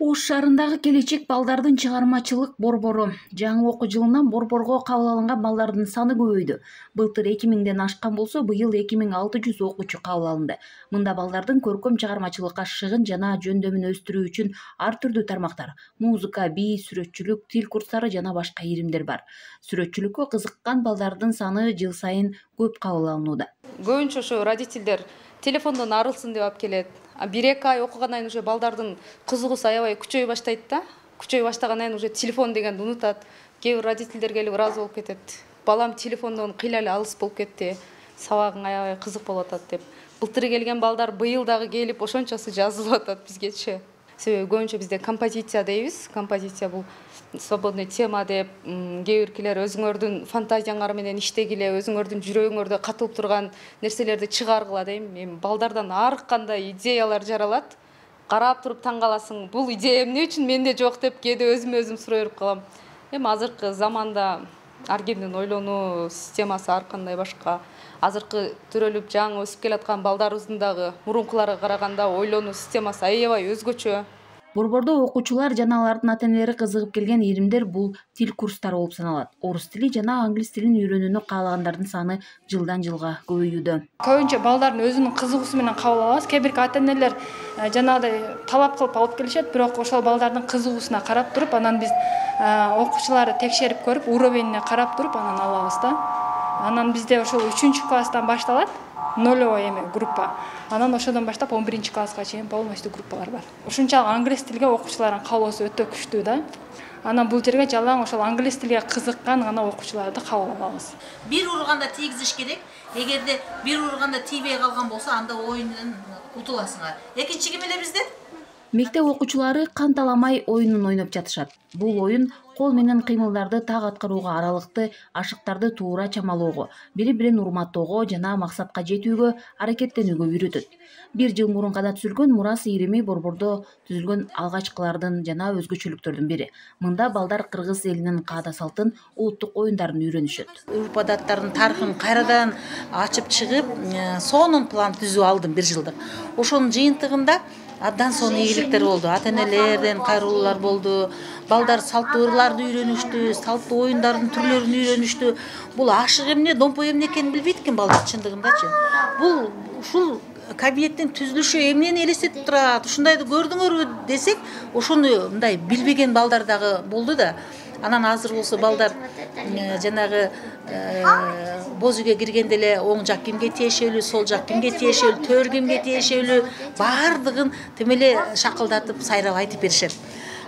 ош шаарындагы келечек балдардын чыгармачылык борбору. Жаңы окуу жылынан борборго кабыл алынган балдардын саны көбөйдү. Былтыр эки миңден ашкан болсо быйыл эки миң алты жүз окуучу кабыл алынды. Мында балдардын көркөм чыгармачылыкка шыгын жана жөндөмүн өстүрүү үчүн ар түрдүү тармактар музыка бий сүрөтчүлүк тил курстары жана башка иримдер бар. Сүрөтчүлүккө кызыккан балдардын саны жыл сайын көп кабыл алынууда. Көбүнчө ошо родительдер телефондон арылсын деп алып келет. Бир эки ай окугандан кийин уже балдардын кызыгуусу аябай күчөй баштайт да. Күчөй баштагандан кийин уже телефон дегенди унутат. Кээ бир родительдер келип ыраазы болуп кетет. Балам телефондон кыйла эле алыс болуп кетти. Сабагың аябай кызык болуп атат деп. Былтыр келген балдар быйыл дагы келип ошончосу жазылып атат бизгечи себеби көбүнчө бизде композиция дейбиз композиция бул свободный тема деп кээ биркилер өзүңөрдүн фантазияңар менен иштегиле өзүңөрдүн жүрөгүңөрдө катылып турган нерселерди чыгаргыла дейм эми балдардан ар кандай идеялар жаралат карап туруп таң каласың бул идея эмне үчүн менде жок деп кээде өзүмө өзүм сурай берип калам эми азыркы заманда ар кимдин ойлонуу системасы ар кандай башка. Азыркы төрөлүп жаңы өсүп келаткан балдарыбыздын дагы мурункуларга караганда ойлонуу системасы аябай өзгөчө борбордо окуучулар жана алардын ата энелери кызыгып келген иримдер бул тил курстары болуп саналат. Орус тили жана англис тилин үйрөнүүнү каалагандардын саны жылдан жылга көбөйүүдө. Көбүнчө балдардын өзүнүн кызыгуусу менен кабыл алабыз. Кээ бирки ата энелер э, жанагыдай талап кылып алып келишет бирок ошол балдардын кызыгуусуна карап туруп анан биз э, окуучуларды текшерип көрүп уровенине карап туруп анан алабыз да. Анан бизде ошол үчүнчү класстан башталат. Нолевой эме группа. Анан ошодон баштап он биринчи класска чейин полностью группалар бар. Ушунчалык англис тилге окуучулардын каалоосу өтө күчтүү да. Анан бул жерге жалаң ошол англис тилге кызыккан гана окуучуларды кабыл алабыз. Бир урганда тийгизиш керек. Эгерде бир урганда тийбей калган болсо анда оюндан утуласыңар экинчи ким эле бизде мектеп окуучулары канталамай оюнун ойноп жатышат. Бул оюн кол менен кыймылдарды так аткарууга аралыкты ашыктарды туура чамалоого бири бирин урматтоого жана максатка жетүүгө аракеттенүүгө үйрөтөт. Бир жыл мурун гана түзүлгөн мурас ирими борбордо түзүлгөн алгачкылардын жана өзгөчөлүктөрдүн бири. Мында балдар кыргыз элинин каада салтын улуттук оюндарын үйрөнүшөт. Урп адаттардын тарыхын кайрадан ачып чыгып э, сонун план түзүп алдым бир жылдык. Ошонун жыйынтыгында абдан сонун ийгиликтер болду ата энелерден кайрылуулар болду балдар салттуу ырларды үйрөнүштү салттуу оюндардын түрлөрүн үйрөнүштү бул ашык эмне домпой эмне экенин билбейт экен балдар чындыгындачы бул ушул кабинеттин түзүлүшү эмнени элестетип турат ушундайды көрдүңөрбү десек ошону мындай билбеген балдар дагы болду да анан азыр болсо балдар жанагы э, боз үйгө киргенде эле оң жак кимге тиешелүү сол жак кимге тиешелүү төр кимге тиешелүү баардыгын тим эле шакылдатып сайрап айтып беришет.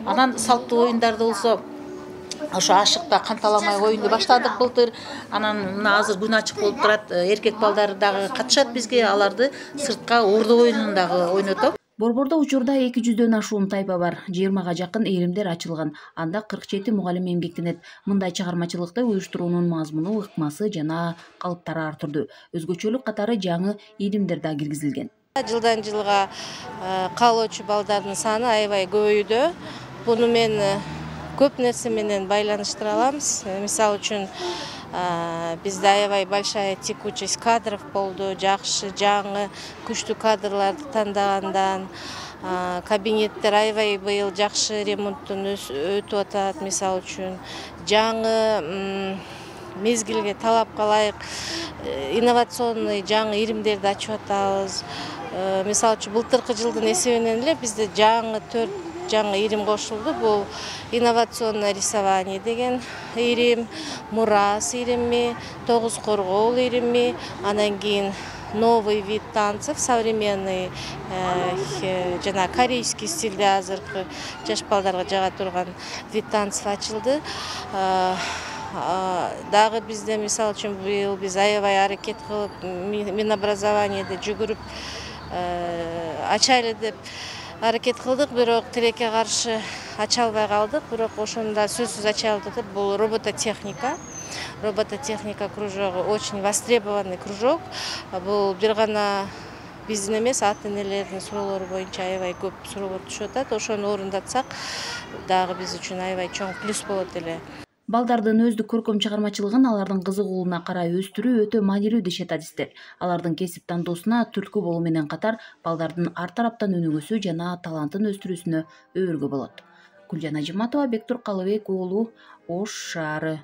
Анан салттуу оюндарды болсо ошо ашыкта канталамай оюнду баштадык былтыр. Анан мына азыр күн ачык болуп турат. Эркек балдар дагы катышат бизге аларды сыртка оордоо оюнун дагы ойнотом борбордо учурда эки жүздөн ашуун тайпа бар. Жыйырмага жакын иримдер ачылган. Анда кырк жети мугалим эмгектенет. Мындай чыгармачылыкты уюштуруунун мазмуну ыкмасы жана калыптары ар түрдүү. Өзгөчөлүк катары жаңы иримдер да киргизилген. Жылдан жылга каалоочу балдардын саны аябай көбөйүүдө буну мен э, көп нерсе менен байланыштыра аламыз. Мисалы үчүн бизде аябай большая текучесть кадров болду жакшы жаңы күчтүү кадрларды тандагандан кабинеттер аябай быйыл жакшы ремонттон өтүп атат. Мисалы үчүн жаңы мезгилге талапка ылайык э, инновационный жаңы иримдерди ачып атабыз. Э, мисалы үчүн былтыркы жылдын эсебинен эле бизде жаңы төрт жаңы ирим кошулду бул инновационное рисование деген ирим мурас ирими тогуз коргоол ирими анан кийин новый вид танцев современный э, жана корейский стилде азыркы жаш балдарга жага турган вид танцев ачылды. Э, дагы бизде мисалы үчүн быйыл биз аябай аракет кылып минобразованияда жүгүрүп э, ачайлы деп аракет кылдык бирок тилекке каршы ача албай калдык бирок ошону да сөзсүз ача алып бул робототехника робототехника кружогу очень востребованный кружок. Бул бир гана биздин эмес ата энелердин суроолору боюнча аябай көп суроолор түшүп атат ошону орундатсак дагы биз үчүн аябай чоң плюс болот эле. Балдардын өздүк көркөм чыгармачылыгын алардын кызыгуулуна карай өстүрүү өтө маанилүү дешет адистер алардын кесип тандоосуна түрткү болуу менен катар балдардын ар тараптан өнүгүүсү жана талантын өстүрүүсүнө өбөлгө болот. Гүлжан ажиматова бектур калыбек уулу ош шаары